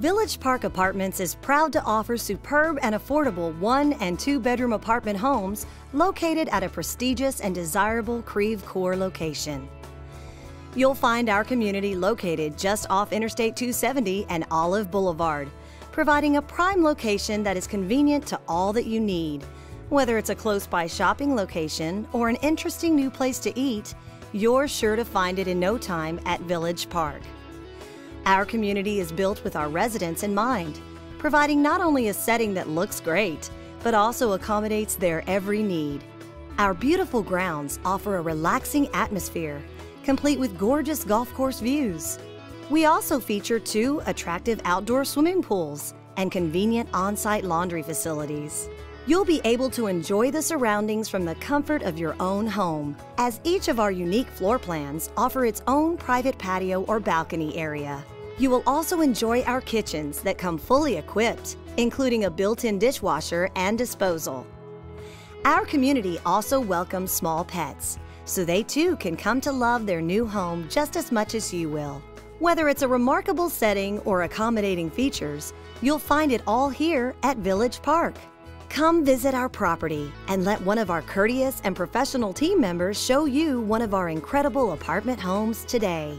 Village Park Apartments is proud to offer superb and affordable one and two bedroom apartment homes located at a prestigious and desirable Creve Coeur location. You'll find our community located just off Interstate 270 and Olive Boulevard, providing a prime location that is convenient to all that you need. Whether it's a close by shopping location or an interesting new place to eat, you're sure to find it in no time at Village Park. Our community is built with our residents in mind, providing not only a setting that looks great, but also accommodates their every need. Our beautiful grounds offer a relaxing atmosphere, complete with gorgeous golf course views. We also feature two attractive outdoor swimming pools and convenient on site laundry facilities. You'll be able to enjoy the surroundings from the comfort of your own home, as each of our unique floor plans offer its own private patio or balcony area. You will also enjoy our kitchens that come fully equipped, including a built-in dishwasher and disposal. Our community also welcomes small pets, so they too can come to love their new home just as much as you will. Whether it's a remarkable setting or accommodating features, you'll find it all here at Village Park. Come visit our property and let one of our courteous and professional team members show you one of our incredible apartment homes today.